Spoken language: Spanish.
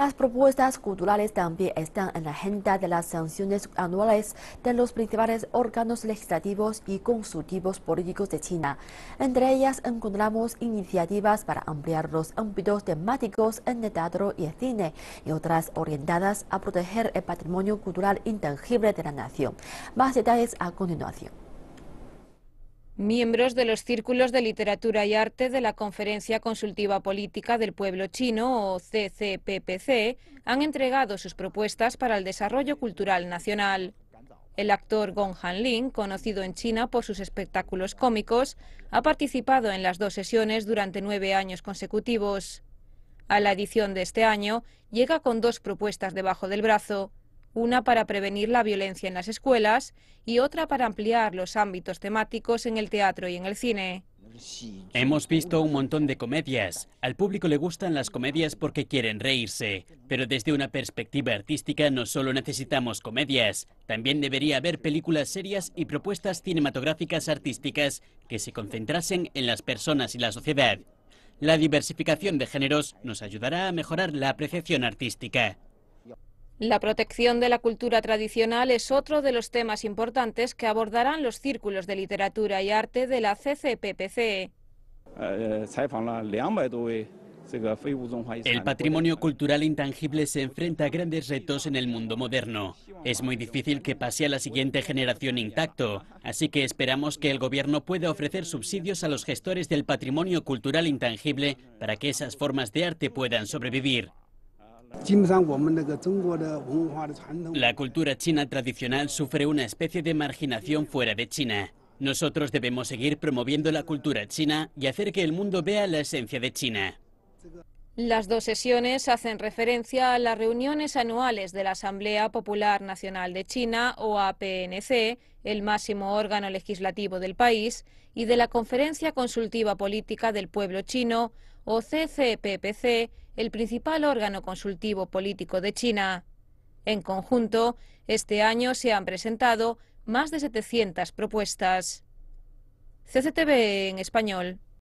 Las propuestas culturales también están en la agenda de las sanciones anuales de los principales órganos legislativos y consultivos políticos de China. Entre ellas encontramos iniciativas para ampliar los ámbitos temáticos en el teatro y el cine y otras orientadas a proteger el patrimonio cultural intangible de la nación. Más detalles a continuación. Miembros de los círculos de literatura y arte de la Conferencia Consultiva Política del Pueblo Chino, o CCPPC, han entregado sus propuestas para el desarrollo cultural nacional. El actor Gong Hanlin, conocido en China por sus espectáculos cómicos, ha participado en las dos sesiones durante nueve años consecutivos. A la edición de este año llega con dos propuestas debajo del brazo una para prevenir la violencia en las escuelas y otra para ampliar los ámbitos temáticos en el teatro y en el cine. Hemos visto un montón de comedias. Al público le gustan las comedias porque quieren reírse. Pero desde una perspectiva artística no solo necesitamos comedias, también debería haber películas serias y propuestas cinematográficas artísticas que se concentrasen en las personas y la sociedad. La diversificación de géneros nos ayudará a mejorar la apreciación artística. La protección de la cultura tradicional es otro de los temas importantes que abordarán los círculos de literatura y arte de la CCPPC. El patrimonio cultural intangible se enfrenta a grandes retos en el mundo moderno. Es muy difícil que pase a la siguiente generación intacto, así que esperamos que el gobierno pueda ofrecer subsidios a los gestores del patrimonio cultural intangible para que esas formas de arte puedan sobrevivir. La cultura china tradicional sufre una especie de marginación fuera de China. Nosotros debemos seguir promoviendo la cultura china y hacer que el mundo vea la esencia de China. Las dos sesiones hacen referencia a las reuniones anuales de la Asamblea Popular Nacional de China, o APNC, el máximo órgano legislativo del país, y de la Conferencia Consultiva Política del Pueblo Chino, o CCPPC, el principal órgano consultivo político de China. En conjunto, este año se han presentado más de 700 propuestas. CCTV en español.